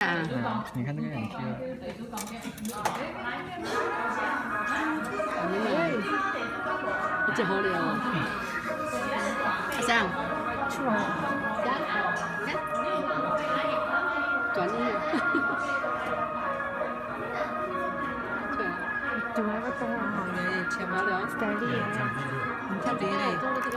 啊，你看那个眼睛。哎，整好了。啥？出来。啥？看。转进去。对。就外面种。好，了，干净。你看，这个。